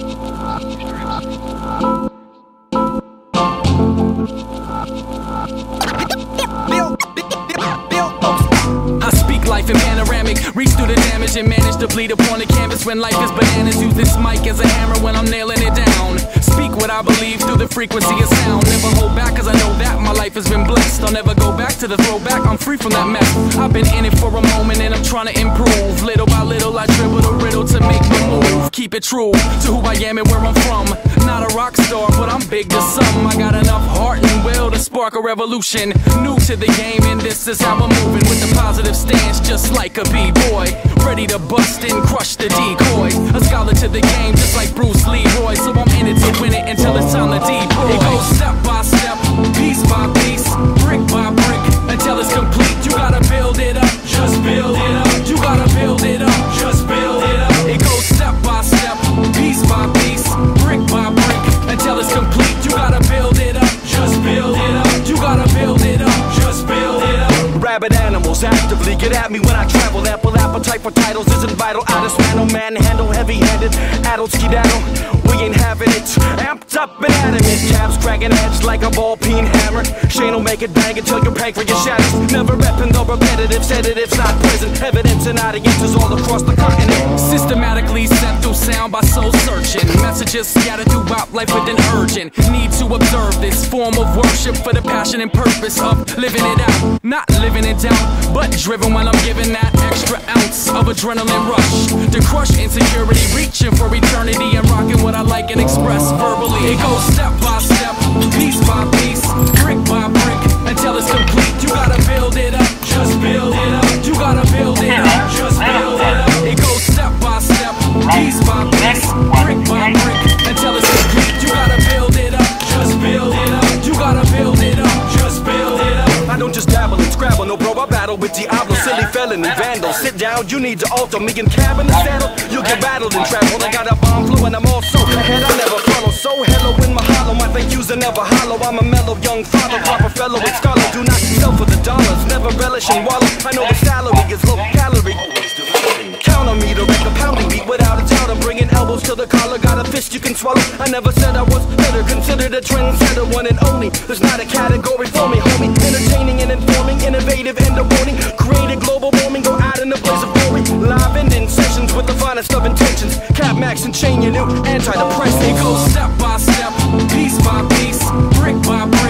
I speak life in panoramic, reach through the damage and manage to bleed upon the canvas when life is bananas. Use this mic as a hammer when I'm nailing it down. Speak what I believe through the frequency of sound. Never hold back, cause I know that my life has been blessed. I'll never go back to the throwback, I'm free from that mess. I've been in it for a moment and I'm trying to improve. Little it true to who I am and where I'm from. Not a rock star, but I'm big to some. I got enough heart and will to spark a revolution. New to the game, and this is how I'm moving with a positive stance, just like a b-boy. Ready to bust and crush the decoy. A scholar to the game, just like Bruce Leroy. So I'm in it to win it until it's Animals actively get at me when I travel. Apple appetite for titles isn't vital. I just handle heavy handed. Adult skedaddle, we ain't having it. Amped up and adamant. Cabs cracking heads like a ball peen hammer. Shane will make it bang until your pancreas shatters. Never repping the repetitive sedatives, not present. Evidence and audiences all across the continent. Systematically sent through sound by soul searching. Messages scattered throughout life with an urgent need to observe this form of worship for the passion and purpose of living it out. Not living it down, but driven when I'm giving that extra ounce of adrenaline rush to crush insecurity, reaching for eternity and rocking what I like and express verbally. It goes step by I battle with Diablo, silly felony, vandal. Sit down, you need to alter me in cab in the saddle. You'll get rattled and travel. I got a bomb flow and I'm also ahead, I never follow. So hello in my hollow, my thank yous are never hollow. I'm a mellow young father, proper fellow and scholar. Do not sell for the dollars, never relish and wallow. I know the salary is low calorie. Count on me to wreck a pounding beat without a doubt. I'm bringing elbows to the collar, fist you can swallow. I never said I was better, considered a trendsetter, one and only. There's not a category for me, homie. Entertaining and informing, innovative and a warning. Created global warming, go out in a blaze of glory. Live and in sessions with the finest of intentions. Cap Max and chain your new antidepressant. It goes step by step, piece by piece, brick by brick,